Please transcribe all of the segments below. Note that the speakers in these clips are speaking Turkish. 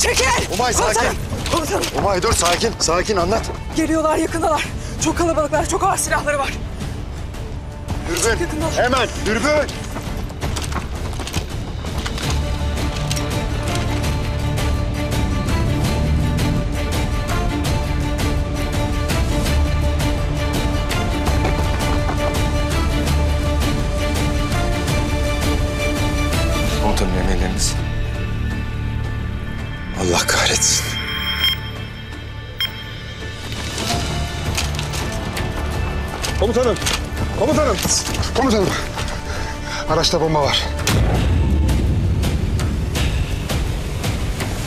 Çekil! Umay sakin. Komutanım, Komutanım Umay dur sakin. Sakin anlat. geliyorlar yakındalar. Çok kalabalıklar, çok ağır silahları var. Dürbün. yakındalar. Hemen dürbün. Araçta bomba var.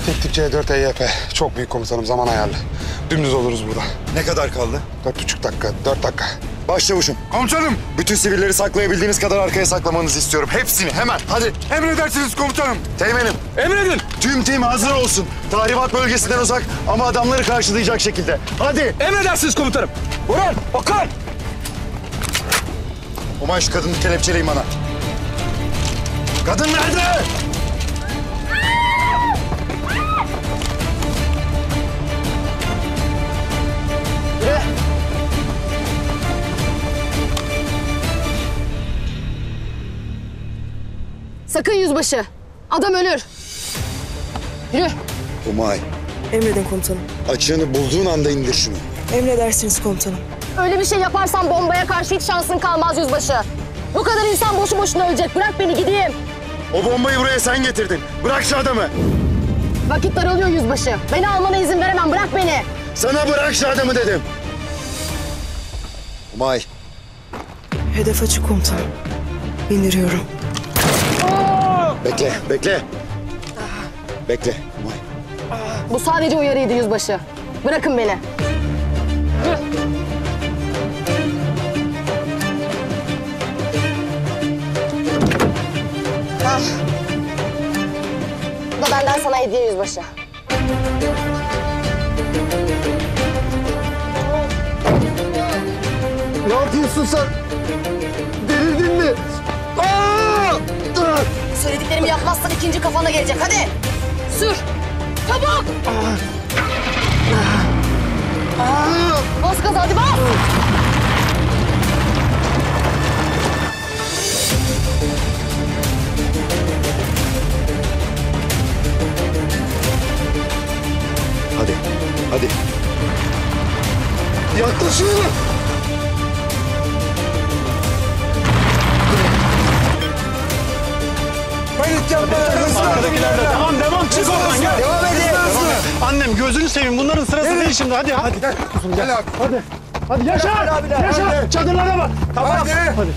Tek tip C4 EYP. Çok büyük komutanım zaman ayarlı. Dümdüz oluruz burada. Ne kadar kaldı? Dört buçuk dakika, dört dakika. Başçavuşum. Komutanım! Bütün sivilleri saklayabildiğiniz kadar arkaya saklamanızı istiyorum. Hepsini hemen. Hadi. Emredersiniz komutanım. Teğmenim. Emredin. Tüm tim hazır olsun. Tahribat bölgesinden uzak ama adamları karşılayacak şekilde. Hadi. Emredersiniz komutanım. Burhan, Okan. Umay şu kadını kelepçeleyin bana. Kadın nerede? Sakın yüzbaşı. Adam ölür. Yürü. Umay, Emredin komutanım. açığını bulduğun anda indir şunu. Emredersiniz komutanım. Öyle bir şey yaparsan bombaya karşı hiç şansın kalmaz yüzbaşı. Bu kadar insan boşu boşuna ölecek. Bırak beni gideyim. O bombayı buraya sen getirdin. Bırak şu adamı. Vakit daralıyor yüzbaşı. Beni almana izin veremem. Bırak beni. Sana bırak şu adamı dedim. Umay, Hedef açık komutanım. İndiriyorum. bekle, bekle. Bekle, Umay. Bu sadece uyarıydı yüzbaşı. Bırakın beni. Bu da benden sana hediye yüzbaşı. Ne yapıyorsun sen? Delirdin mi? Aa! Söylediklerimi yapmazsan ikinci kafana gelecek. Hadi. Sür. Çabuk. Bas gaza hadi bas. Hadi, Hadi, hadi. Gel kuzum gel abi. Hadi. Hadi Yaşar. Yaşar. Hadi. Çadırlara bak. Tamam. Hadi. Hadi.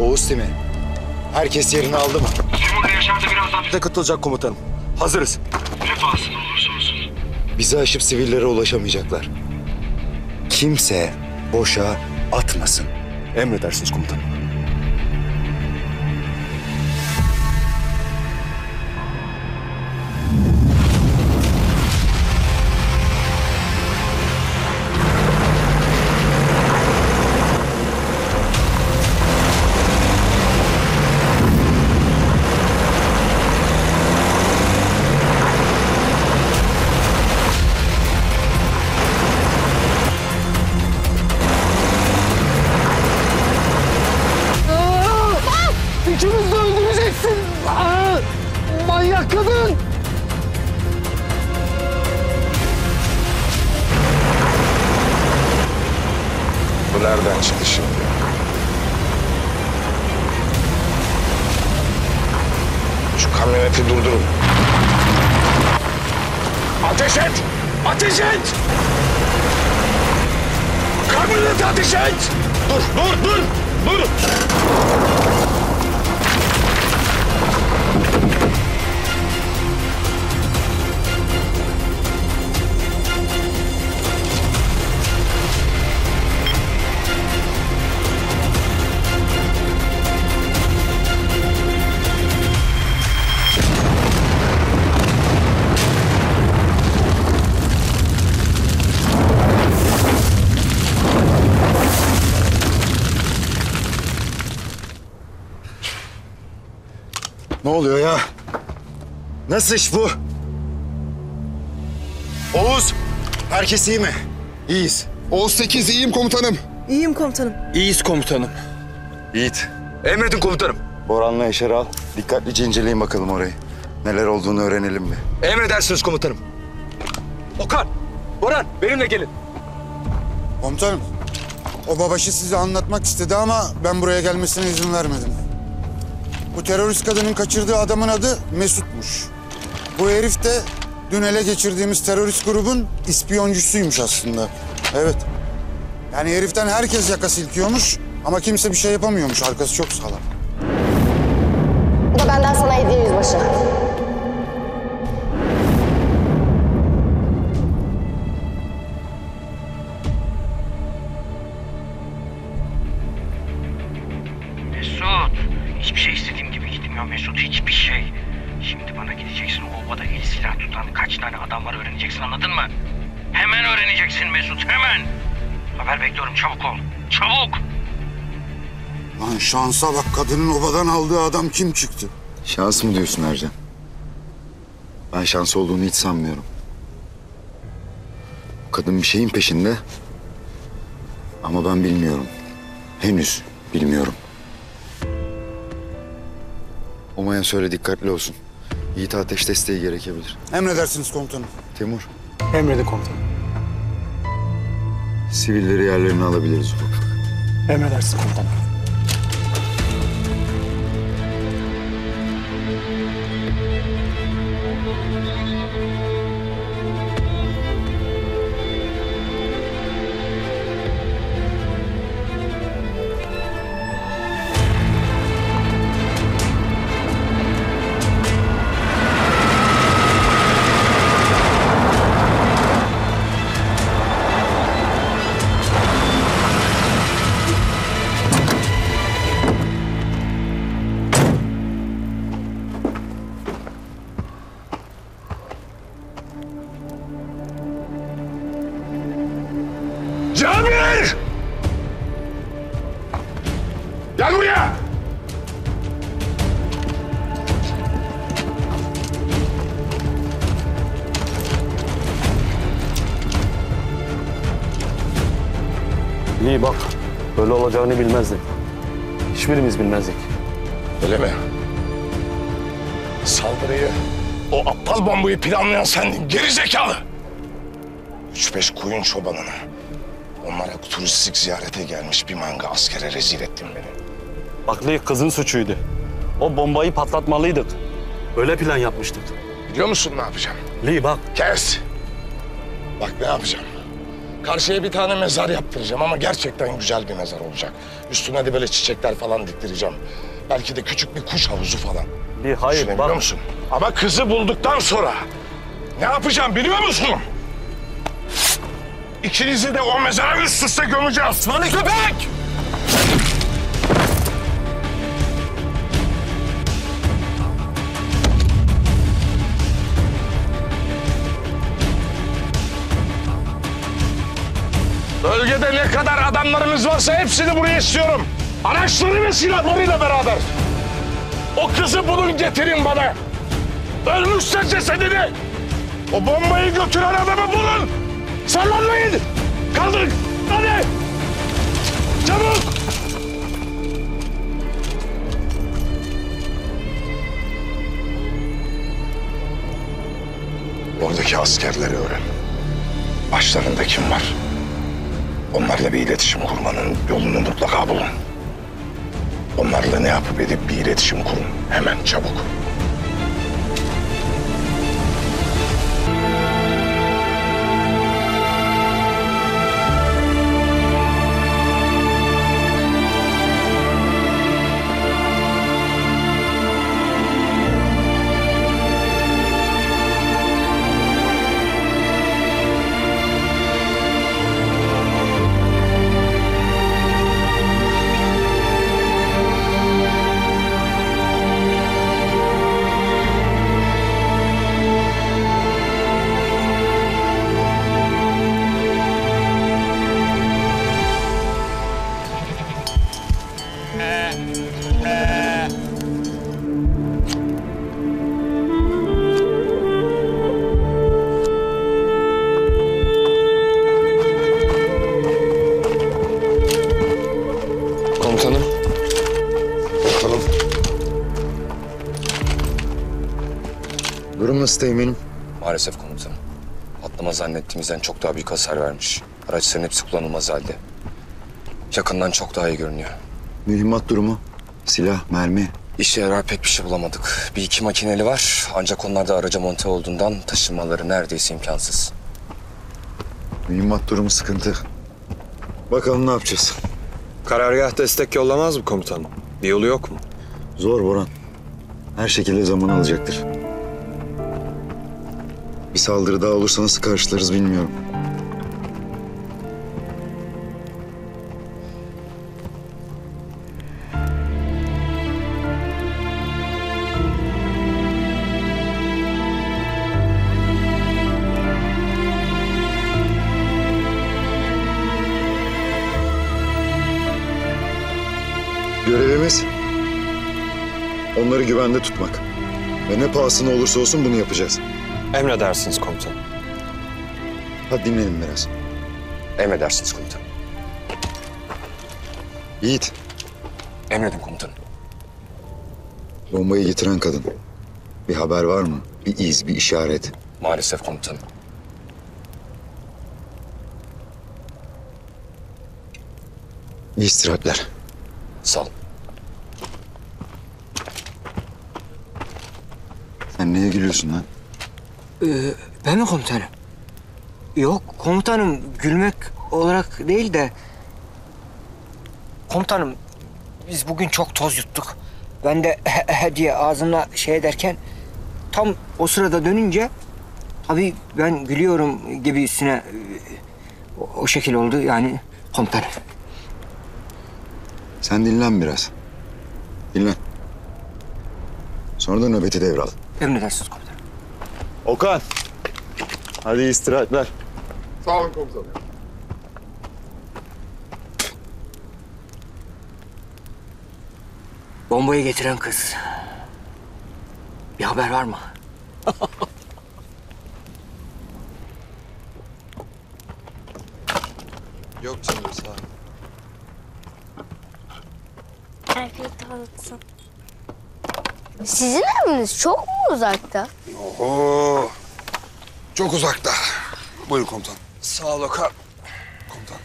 Oğuz Timi. Herkes yerini aldı mı? Timur'la Yaşar da birazdan De katılacak komutanım. Hazırız. ne pahasına olursa olsun. Bizi aşıp sivillere ulaşamayacaklar. Kimse boşa atmasın. Emredersiniz komutanım. Ateş et! Ateş et! Kamyoneti ateş et! Dur, dur, dur! Dur! Oluyor ya? Nasıl iş bu? Oğuz, herkes iyi mi? İyiyiz. Oğuz 8 iyiyim komutanım. İyiyim komutanım. İyiyiz komutanım. Yiğit, Emredin komutanım. Boran'la Yaşar'ı al. Dikkatlice inceleyin bakalım orayı. Neler olduğunu öğrenelim mi? Emredersiniz komutanım. Okan, Boran benimle gelin. Komutanım, o babaşı size anlatmak istedi ama ben buraya gelmesine izin vermedim. Bu terörist kadının kaçırdığı adamın adı Mesut'muş. Bu herif de dün ele geçirdiğimiz terörist grubun ispiyoncusuymuş aslında. Evet. Yani heriften herkes yaka silkiyormuş ama kimse bir şey yapamıyormuş. Arkası çok sağlam. Bu da benden sana hediye yüzbaşı. Anladın mı? Hemen öğreneceksin Mesut hemen. Haber bekliyorum çabuk ol. Çabuk. Lan şansa bak kadının obadan aldığı adam kim çıktı? Şans mı diyorsun Ercan? Ben şans olduğunu hiç sanmıyorum. O kadın bir şeyin peşinde. Ama ben bilmiyorum. Henüz bilmiyorum. Umayan söyle dikkatli olsun. Yiğit ateş desteği gerekebilir. Emredersiniz komutanım. Timur, Emredin komutanım. sivilleri yerlerine alabiliriz ufak. Emredersiniz komutanım. Olacağını bilmezdik. Hiçbirimiz bilmezdik. Öyle mi? Saldırıyı, o aptal bombayı planlayan sendin, geri zekalı! Üç beş koyun çobanını, onlara turistik ziyarete gelmiş bir manga askere rezil ettin beni. Haklı kızın suçuydu. O bombayı patlatmalıydık. Öyle plan yapmıştık. Biliyor musun ne yapacağım? Lee bak. Kes! Bak ne yapacağım? Karşıya bir tane mezar yaptıracağım ama gerçekten güzel bir mezar olacak. Üstüne de böyle çiçekler falan diktireceğim. Belki de küçük bir kuş havuzu falan. Lee hayır bak. musun? Ama kızı bulduktan sonra ne yapacağım biliyor musun? İkinizi de o mezara üst üste gömeceğiz. Aslanı köpek! Bölgede ne kadar adamlarınız varsa hepsini buraya istiyorum. Araçları ve silahlarıyla beraber. O kızı bulun getirin bana. Ölmüşse cesedini. O bombayı götüren adamı bulun. Sallanmayın. Kaldırın. Hadi. Çabuk. Oradaki askerleri öğren. Başlarında kim var? Onlarla bir iletişim kurmanın yolunu mutlaka bulun. Onlarla ne yapıp edip bir iletişim kurun. Hemen çabuk. Zannettiğimizden çok daha büyük hasar vermiş. Araçların hepsi kullanılmaz halde. Yakından çok daha iyi görünüyor. Mühimmat durumu? Silah, mermi. İşe yarar pek bir şey bulamadık. Bir iki makineli var ancak onlar da araca monte olduğundan taşınmaları neredeyse imkansız. Mühimmat durumu sıkıntı. Bakalım ne yapacağız? Karargah destek yollamaz mı komutanım? Bir yolu yok mu? Zor Boran. Her şekilde zaman alacaktır. Bir saldırı daha olursa nasıl karşılarız bilmiyorum. Görevimiz onları güvende tutmak. Ve ne pahasına olursa olsun bunu yapacağız. Emredersiniz komutanım. Hadi dinlenin biraz. Emredersiniz komutanım. Yiğit, Emredin komutanım. bombayı getiren kadın. Bir haber var mı? Bir iz, bir işaret. Maalesef komutanım. İyi istirahatler. Sağ olun. Sen neye gülüyorsun lan? Ee, ben mi komutanım? Yok komutanım gülmek olarak değil de... Komutanım biz bugün çok toz yuttuk. Ben de diye ağzımla şey ederken tam o sırada dönünce abi ben gülüyorum gibi üstüne e, o, o şekil oldu yani komutanım. Sen dinlen biraz. Dinlen. Sonra da nöbeti devral. Emredersiniz komutanım. Okan. Hadi istirahatler. Sağ olun komutanım. Bombayı getiren kız. Bir haber var mı? Yok canım sağ ol. Afiyet olsun. Sizin eviniz çok mu uzakta? Oo. Çok uzakta. Buyurun komutan. Sağ ol Okan. Komutan.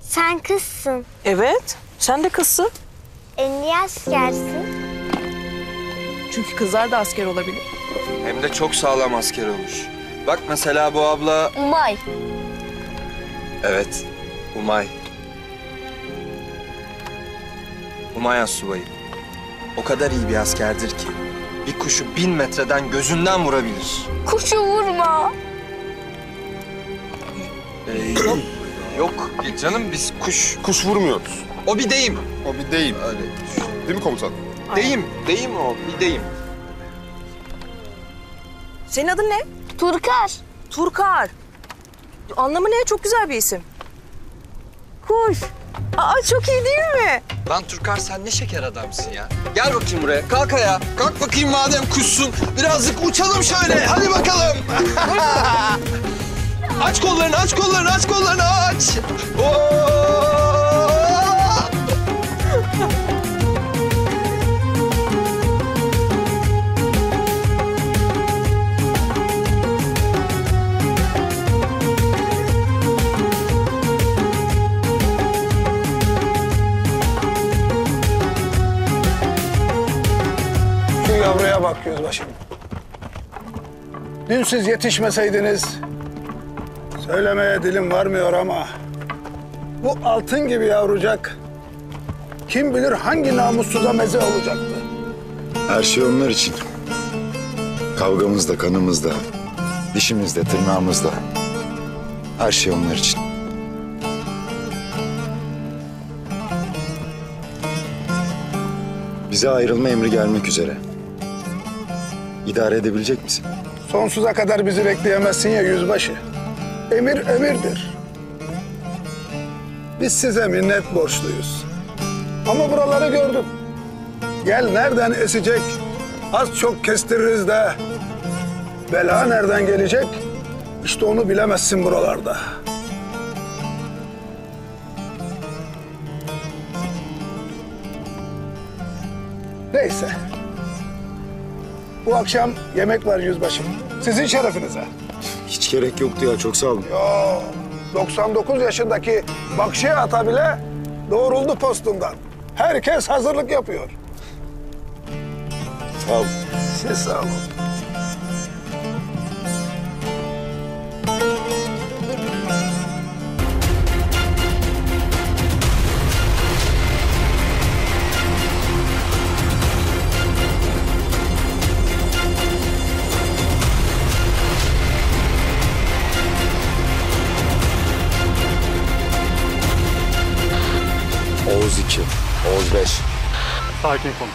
Sen kızsın. Evet. Sen de kızsın. E niye askersin? Çünkü kızlar da asker olabilir. Hem de çok sağlam asker olmuş. Bak mesela bu abla... Umay. Evet. Umay. Umay Assubayı. O kadar iyi bir askerdir ki. Bir kuşu bin metreden gözünden vurabilir. Kuşu vurma. Ee, yok. Yok canım biz kuş... Kuş vurmuyoruz. O bir deyim. O bir deyim. Öyle. Değil mi komutan? Deyim. Deyim o. Bir deyim. Senin adın ne? Turkar. Turkar. Anlamı ne? Çok güzel bir isim. Kuş. Aa çok iyi değil mi? Lan Turkar sen ne şeker adamsın ya. Gel bakayım buraya. Kalk ayağa. Kalk bakayım madem kuşsun. Birazcık uçalım şöyle. Hadi bakalım. aç kollarını, aç kollarını, aç kollarını aç. Oo! Yavruya bak yüzbaşım. Dün siz yetişmeseydiniz... ...söylemeye dilim varmıyor ama... ...bu altın gibi yavrucak... ...kim bilir hangi namussuza meze olacaktı. Her şey onlar için. Kavgamızda, kanımızda, dişimizde, tırnağımızda. Her şey onlar için. Bize ayrılma emri gelmek üzere. İdare edebilecek misin? Sonsuza kadar bizi bekleyemezsin ya yüzbaşı. Emir emirdir. Biz size minnet borçluyuz. Ama buraları gördüm. Gel nereden esecek? Az çok kestiririz de. Bela nereden gelecek? İşte onu bilemezsin buralarda. Neyse. Bu akşam yemek var yüzbaşım. Sizin şerefinize. Hiç gerek yoktu ya çok sağ olun. Yo, 99 yaşındaki Bakşi Ata bile doğruldu postundan. Herkes hazırlık yapıyor. Sağ olun. Siz sağ olun. 35. Sakin konu.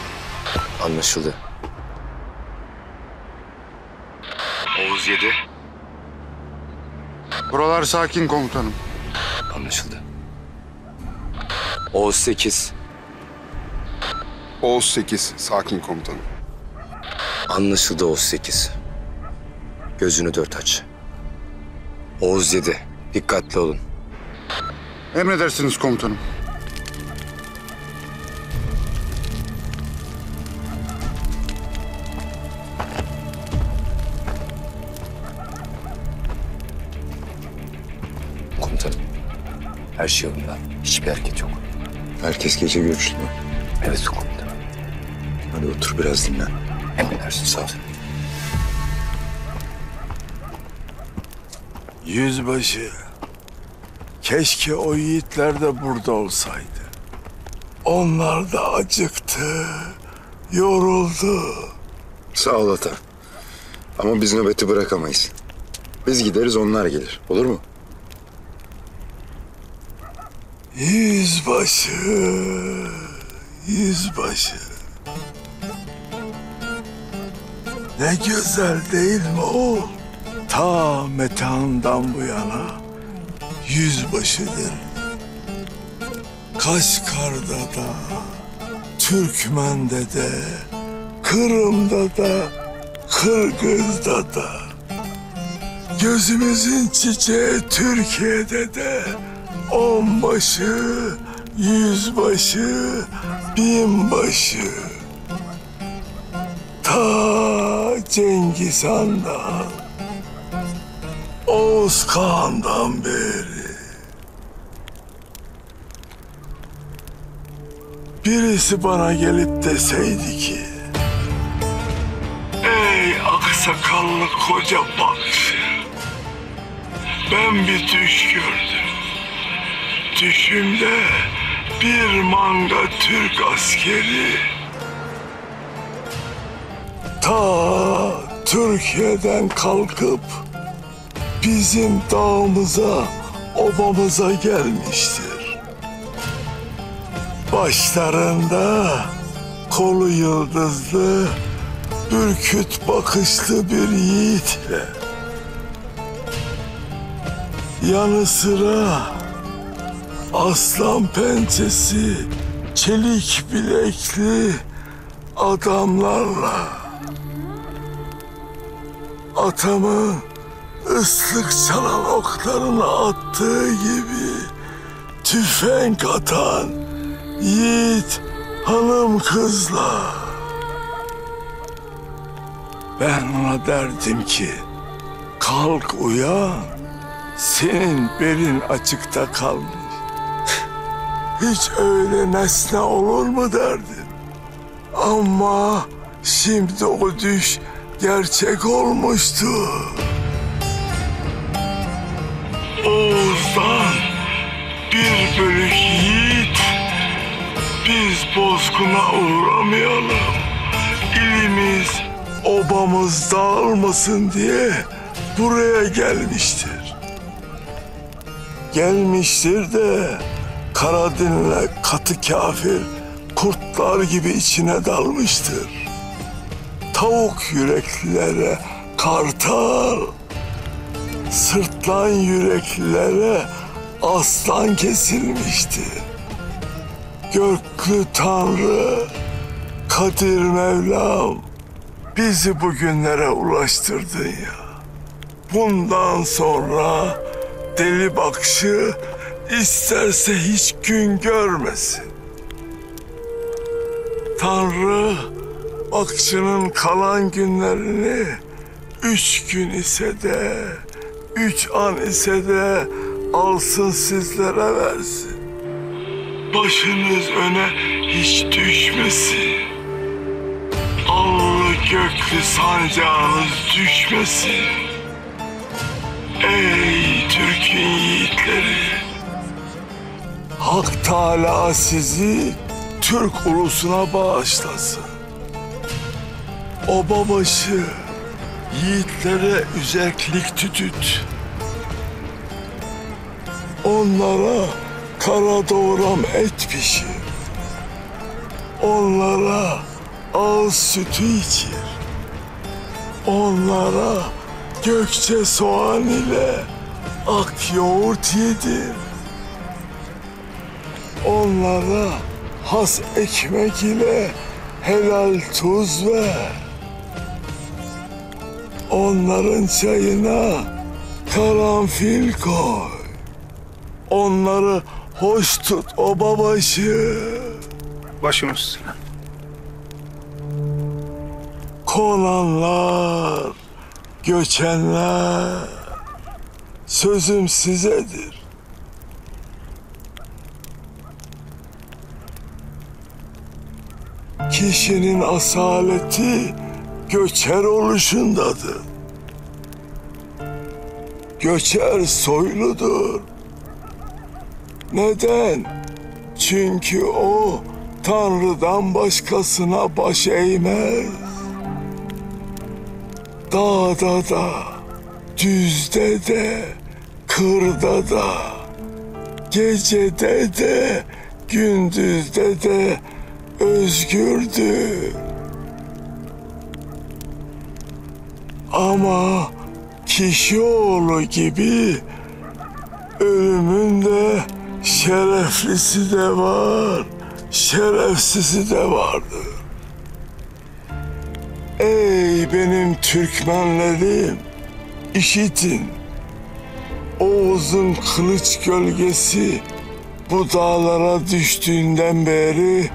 Anlaşıldı. Oğuz 7. Buralar sakin komutanım. Anlaşıldı. Oğuz 8. Oğuz 8, sakin komutanım. Anlaşıldı Oğuz 8. Gözünü dört aç. Oğuz 7, dikkatli olun. Emredersiniz komutanım. Şey yolunda. Hiçbir hareket yok. Herkes gece görüştü mü? Evet komutanım. Hadi otur biraz dinlen. Emredersin sağ ol. Yüzbaşı. Keşke o yiğitler de burada olsaydı. Onlar da acıktı, yoruldu. Sağ ol ata. Ama biz nöbeti bırakamayız. Biz gideriz onlar gelir. Olur mu? Yüzbaşı, yüzbaşı. Ne güzel değil mi o? Ta metandan bu yana yüzbaşıdır. Kaşgar'da da, Türkmen'de de, Kırım'da da, Kırgız'da da. Gözümüzün çiçeği Türkiye'de de onbaşı, yüzbaşı, binbaşı. Ta Cengiz Han'dan, Oğuz beri. Birisi bana gelip deseydi ki Ey aksakallı koca bakşı Ben bir düş gördüm Düşümde bir manga Türk askeri Ta Türkiye'den kalkıp bizim dağımıza, obamıza gelmiştir. Başlarında kolu yıldızlı, ürküt bakışlı bir yiğitle. Yanı sıra aslan pençesi, çelik bilekli adamlarla atamın ıslık çalan oklarını attığı gibi tüfek atan yiğit hanım kızla. Ben ona derdim ki kalk uyan senin belin açıkta kalmış. Hiç öyle nesne olur mu derdim. Ama şimdi o düş gerçek olmuştu. Oğuz'dan bir bölük yiğit biz bozguna uğramayalım. İlimiz, obamız dağılmasın diye buraya gelmiştir. Gelmiştir de Karadin'le katı kafir kurtlar gibi içine dalmıştır. Tavuk yüreklilere kartal, sırtlan yüreklilere aslan kesilmişti. Göklü Tanrı, Kadir Mevlam bizi bugünlere ulaştırdın ya. Bundan sonra deli bakışı isterse hiç gün görmesin. Tanrı bakçının kalan günlerini Üç gün ise de, üç an ise de alsın sizlere versin. Başınız öne hiç düşmesin. Allı göklü sancağınız düşmesin. Ey Türk'ün yiğitleri! Hak Teala sizi Türk ulusuna bağışlasın. Obabaşı yiğitlere üzerklik tütüt. Onlara kara doğram et pişir. Onlara ağız sütü içir. Onlara gökçe soğan ile ak yoğurt yedir. Onlara has ekmek ile helal tuz ver. Onların çayına karanfil koy. Onları hoş tut o babaşı. Başımız. Konanlar, göçenler, sözüm sizedir. Kişinin asaleti göçer oluşundadır. Göçer soyludur. Neden? Çünkü o Tanrı'dan başkasına baş eğmez. Dağda da, düzde de, kırda da, gecede de, gündüzde de özgürdür. Ama kişi oğlu gibi ölümün de şereflisi de var, şerefsizi de vardır. Ey benim Türkmenlerim, işitin. Oğuz'un kılıç gölgesi bu dağlara düştüğünden beri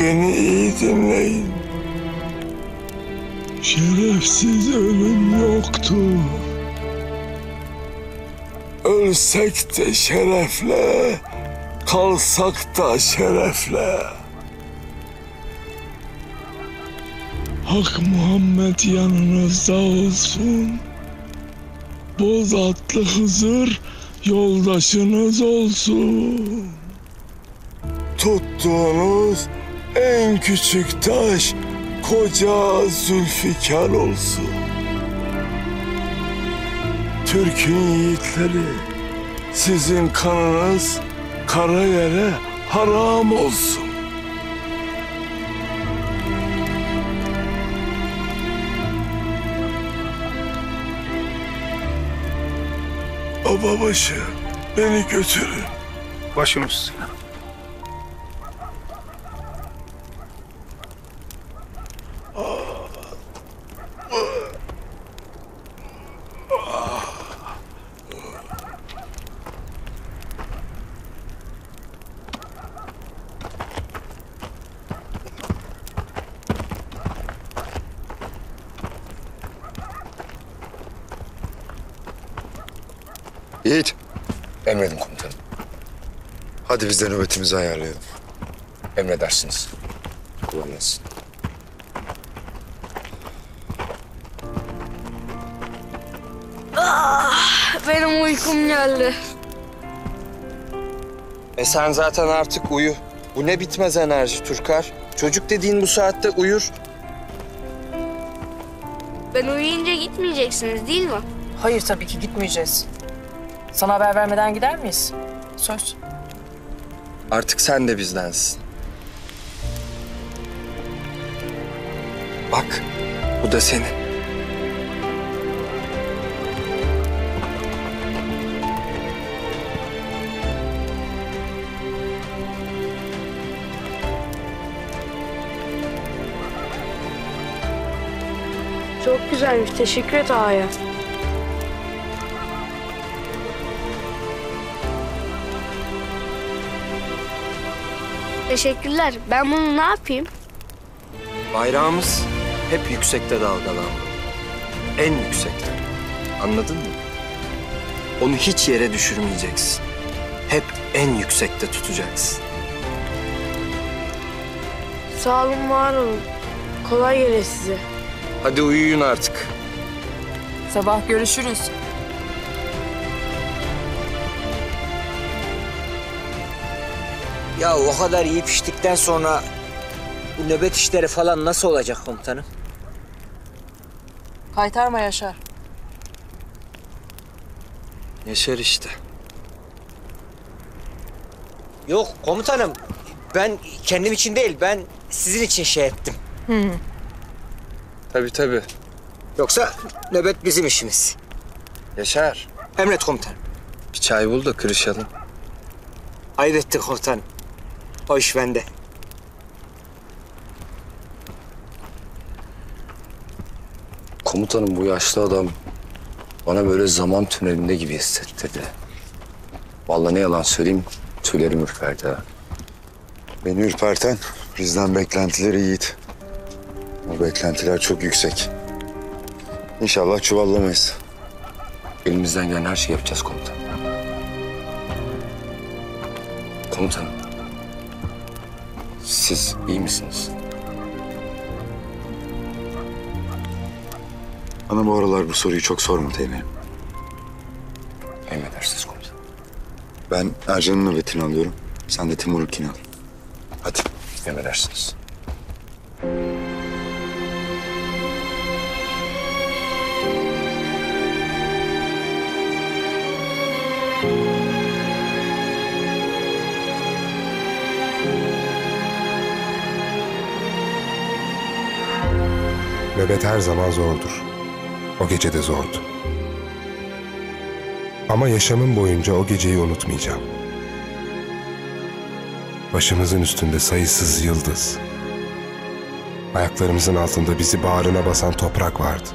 beni iyi dinleyin. Şerefsiz ölüm yoktur. Ölsek de şerefle, kalsak da şerefle. Hak Muhammed yanınızda olsun. Boz atlı Hızır yoldaşınız olsun. Tuttuğunuz en küçük taş koca Zülfikar olsun. Türk'ün yiğitleri, sizin kanınız kara yere haram olsun. Bababaşı beni götürün. Başımız. Yiğit, Emredin komutanım. hadi biz de nöbetimizi ayarlayalım. Emredersiniz. Kolay gelsin. Benim uykum geldi. E sen zaten artık uyu. Bu ne bitmez enerji Türkar. Çocuk dediğin bu saatte uyur. Ben uyuyunca gitmeyeceksiniz değil mi? Hayır tabii ki gitmeyeceğiz. Sana haber vermeden gider miyiz? Söz. Artık sen de bizdensin. Bak, bu da senin. Çok güzelmiş. Teşekkür et ağaya. Teşekkürler. Ben bunu ne yapayım? Bayrağımız hep yüksekte dalgalanmalı. en yüksekte. Anladın mı? Onu hiç yere düşürmeyeceksin. Hep en yüksekte tutacaksın. Sağ olun, var olun. Kolay gele size. Hadi uyuyun artık. Sabah görüşürüz. Ya o kadar yiyip içtikten sonra bu nöbet işleri falan nasıl olacak komutanım? Kaytarma Yaşar. Yaşar işte. Yok komutanım ben kendim için değil ben sizin için şey ettim. Tabii tabii. Yoksa nöbet bizim işimiz. Yaşar. Emret komutanım. Bir çay bul da kırışalım. Ayıp ettin komutanım. Bende. Komutanım bu yaşlı adam bana böyle zaman tünelinde gibi hissettirdi. Vallahi ne yalan söyleyeyim tüylerim ürperdi ha. Beni ürperten bizden beklentileri yiğit. O beklentiler çok yüksek. İnşallah çuvallamayız. Elimizden gelen her şeyi yapacağız komutanım. Komutanım. Siz iyi misiniz? Bana bu aralar bu soruyu çok sorma Teğmen'im. Emredersiniz komutanım. Ben Ercan'ın nöbetini alıyorum. Sen de Timur'unkini al. Hadi. Emredersiniz. Nöbet her zaman zordur. O gece de zordu. Ama yaşamım boyunca o geceyi unutmayacağım. Başımızın üstünde sayısız yıldız. Ayaklarımızın altında bizi bağrına basan toprak vardı.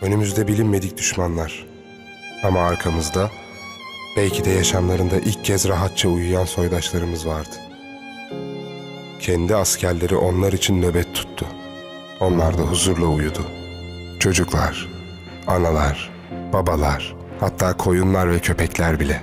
Önümüzde bilinmedik düşmanlar. Ama arkamızda belki de yaşamlarında ilk kez rahatça uyuyan soydaşlarımız vardı. Kendi askerleri onlar için nöbet tuttu. Onlar da huzurla uyudu. Çocuklar, analar, babalar, hatta koyunlar ve köpekler bile.